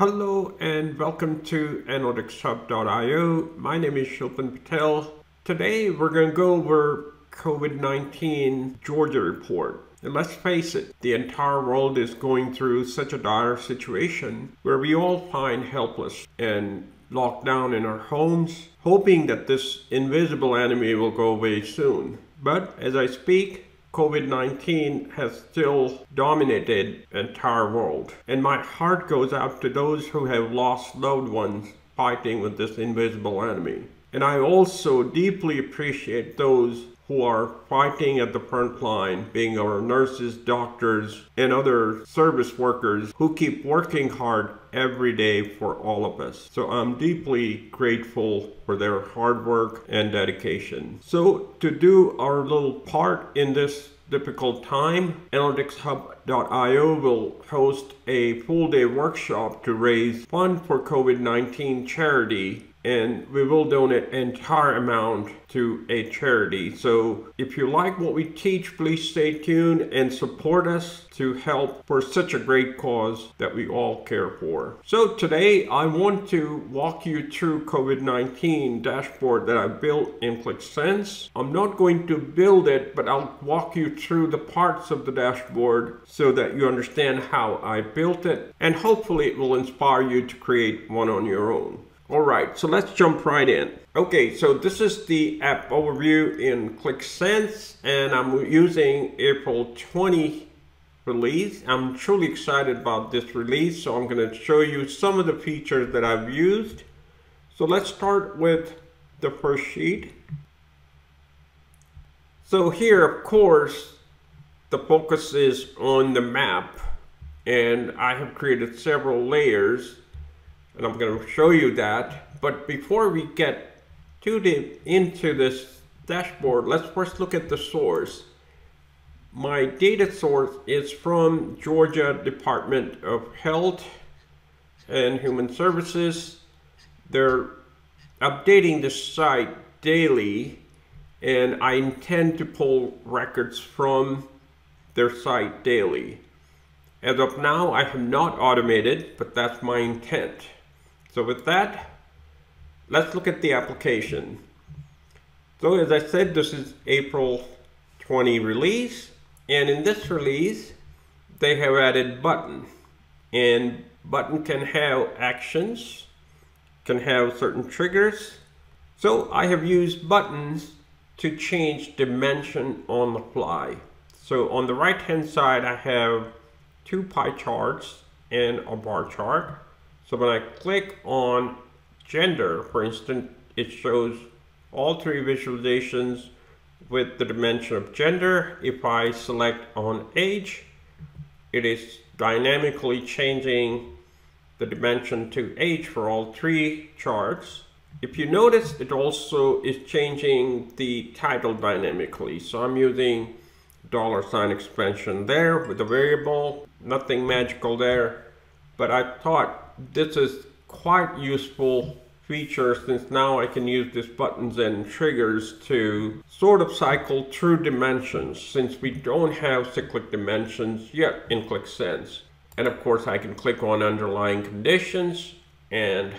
Hello and welcome to AnalyticsHub.io. My name is Shilpan Patel. Today we're going to go over COVID-19 Georgia report. And let's face it, the entire world is going through such a dire situation where we all find helpless and locked down in our homes, hoping that this invisible enemy will go away soon. But as I speak, COVID-19 has still dominated entire world. And my heart goes out to those who have lost loved ones fighting with this invisible enemy. And I also deeply appreciate those who are fighting at the front line, being our nurses, doctors, and other service workers who keep working hard every day for all of us. So I'm deeply grateful for their hard work and dedication. So to do our little part in this difficult time, AnalyticsHub.io will host a full day workshop to raise fund for COVID-19 charity and we will donate entire amount to a charity. So if you like what we teach, please stay tuned and support us to help for such a great cause that we all care for. So today I want to walk you through COVID-19 dashboard that I built in Qlik Sense. I'm not going to build it, but I'll walk you through the parts of the dashboard so that you understand how I built it and hopefully it will inspire you to create one on your own. All right, so let's jump right in. Okay, so this is the app overview in Qlik Sense, and I'm using April 20 release. I'm truly excited about this release, so I'm gonna show you some of the features that I've used. So let's start with the first sheet. So here, of course, the focus is on the map, and I have created several layers and I'm going to show you that. But before we get too deep into this dashboard, let's first look at the source. My data source is from Georgia Department of Health and Human Services. They're updating the site daily and I intend to pull records from their site daily. As of now, I have not automated, but that's my intent. So with that, let's look at the application. So as I said, this is April 20 release. And in this release, they have added button. And button can have actions, can have certain triggers. So I have used buttons to change dimension on the fly. So on the right hand side, I have two pie charts and a bar chart. So when I click on gender, for instance, it shows all three visualizations with the dimension of gender. If I select on age, it is dynamically changing the dimension to age for all three charts. If you notice, it also is changing the title dynamically. So I'm using dollar sign expansion there with a variable, nothing magical there. But I thought this is quite useful feature since now I can use these buttons and triggers to sort of cycle through dimensions since we don't have cyclic dimensions yet in Qlik Sense. And of course I can click on underlying conditions and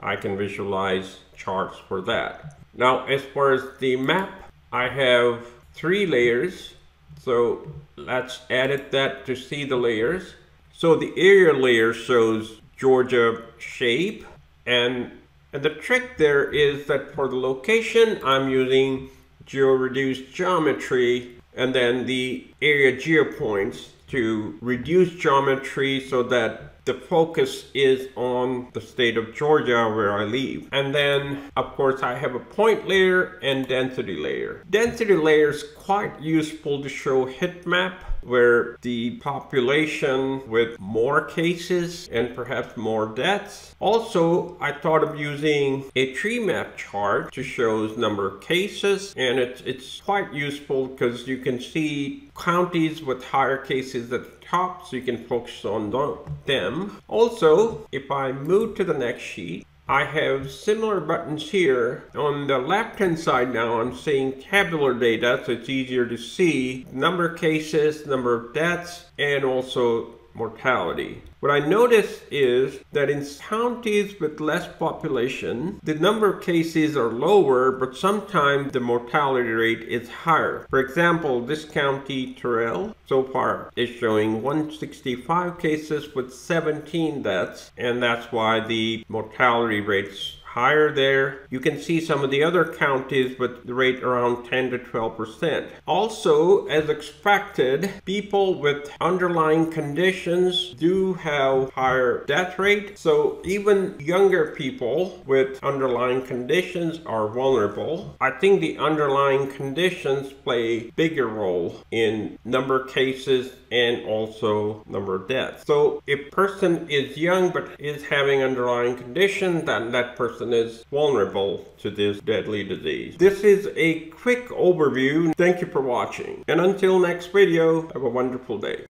I can visualize charts for that. Now as far as the map, I have three layers. So let's edit that to see the layers. So the area layer shows Georgia shape. And, and the trick there is that for the location, I'm using geo-reduced geometry and then the area geopoints to reduce geometry so that the focus is on the state of Georgia where I live. And then, of course, I have a point layer and density layer. Density layer is quite useful to show heat map where the population with more cases and perhaps more deaths. Also, I thought of using a tree map chart to show the number of cases and it's, it's quite useful because you can see counties with higher cases at the top so you can focus on them. Also, if I move to the next sheet, I have similar buttons here. On the left hand side now I'm seeing tabular data so it's easier to see number of cases, number of deaths, and also mortality. What I notice is that in counties with less population, the number of cases are lower, but sometimes the mortality rate is higher. For example, this county, Terrell, so far is showing 165 cases with 17 deaths, and that's why the mortality rates higher there. You can see some of the other counties with the rate around 10 to 12%. Also, as expected, people with underlying conditions do have higher death rate. So even younger people with underlying conditions are vulnerable. I think the underlying conditions play bigger role in number of cases and also number of deaths. So if person is young but is having underlying condition, then that person is vulnerable to this deadly disease. This is a quick overview. Thank you for watching. And until next video, have a wonderful day.